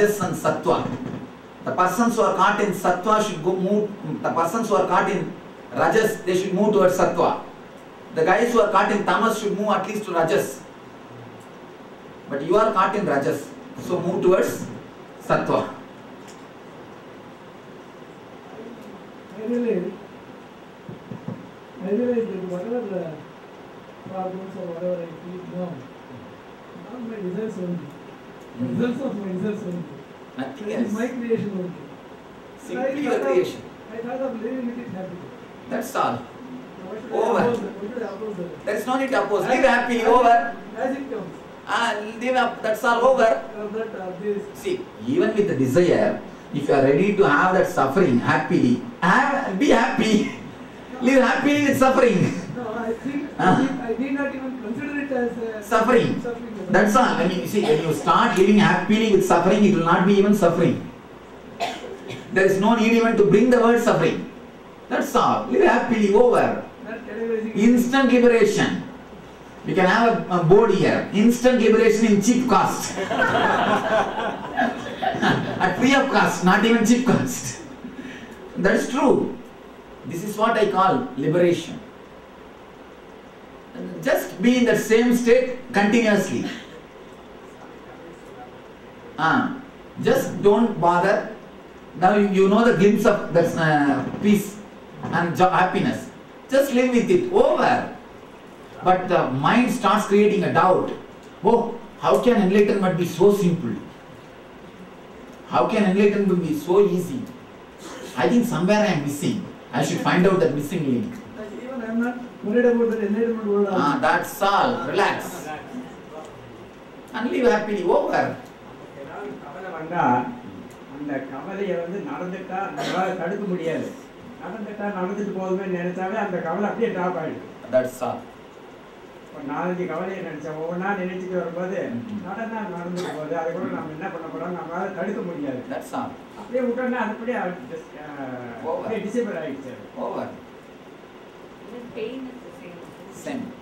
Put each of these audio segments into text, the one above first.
rajas and sattva. The persons who are caught in sattva should go move, the persons who are caught in rajas, they should move towards sattva. The guys who are caught in tamas should move at least to rajas. But you are caught in rajas, so move towards sattva. I realize, I realize that whatever the problems or whatever I feel now, not my results only. Mm. Results of my results only. Nothing It is my creation only. Simply your of- creation. I thought of living with it happily. That's all. Now, Why should Over. Oppose that? Why should I oppose? That's not it oppose. Live happily, over. As it comes. Ah, live up. That's all over. That, uh. See, even with the desire, if you are ready to have that suffering happily, have, be happy. Live happily with suffering. No, I think Ah. I, need, I need not even consider it as Suffering. suffering. That's all. When you see, when you start living happily with suffering, it will not be even suffering. There is no need even to bring the word suffering. That's all. Live happily, over. Instant liberation. We can have a, a board here. Instant liberation in cheap cost. At free of cost, not even cheap cost. That is true. This is what I call liberation. Just be in the same state continuously. Ah, just don't bother. Now you, you know the glimpse of that uh, peace and happiness. Just live with it. Over. But the mind starts creating a doubt. Oh, how can enlightenment be so simple? How can enlightenment be so easy? I think somewhere I am missing. I should find out that missing link. Ah, that's all. Relax. And live happily. Over. ஏதாவது கவலை வந்தா அந்த கவலையை வந்து நடந்துட்டா நம்மளால தடுக்க முடியாது நடந்துட்டா நடந்துட்டு போதுமே நினைச்சாவே அந்த கவலை அப்படியே ட்ராப் ஆயிடும் That's all. இப்போ நாலஞ்சு கவலையை நினைச்சேன் ஒவ்வொன்றா நினைச்சிட்டு வரும்போது. நடந்தா நடந்துட்டு போகுது அதை கூட நம்ம என்ன பண்ண போறோம் நம்மளால தடுக்க முடியாது That's all. அப்படியே விட்டோம்னா அது அப்படியே Over. அப்படியே டிசேபிள் ஆயிடுச்சு அது. Over. Even pain is the same. Same.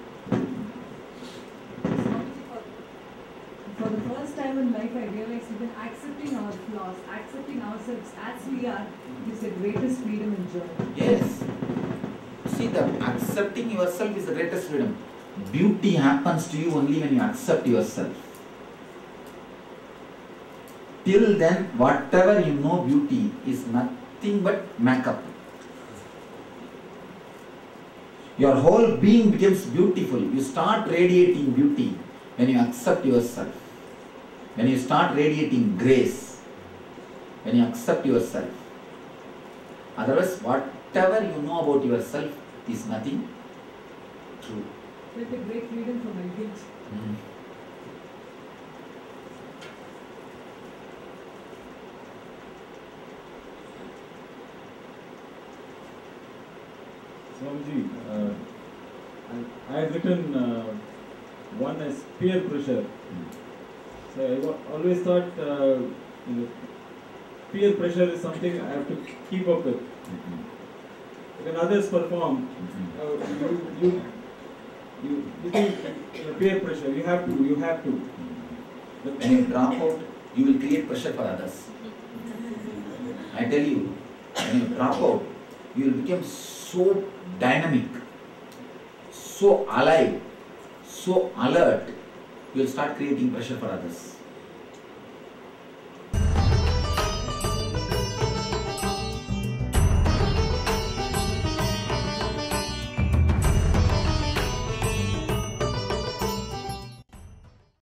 For the first time in life, I realized even accepting our flaws, accepting ourselves as we are, is the greatest freedom and joy. Yes. See, the accepting yourself is the greatest freedom. Beauty happens to you only when you accept yourself. Till then, whatever you know beauty is nothing but makeup. Your whole being becomes beautiful. You start radiating beauty when you accept yourself. When you start radiating grace. When you accept yourself. Otherwise, whatever you know about yourself is nothing true. A great freedom from my guilt. Hmm. Swamiji, uh, I, I have written uh, one as peer pressure. So I always thought uh, you know, peer pressure is something I have to keep up with. When others perform, uh, you, you, you, you think peer pressure, you have to, you have to. When you drop out, you will create pressure for others. I tell you, when you drop out, you will become so dynamic, so alive, so alert, you will start creating pressure for others.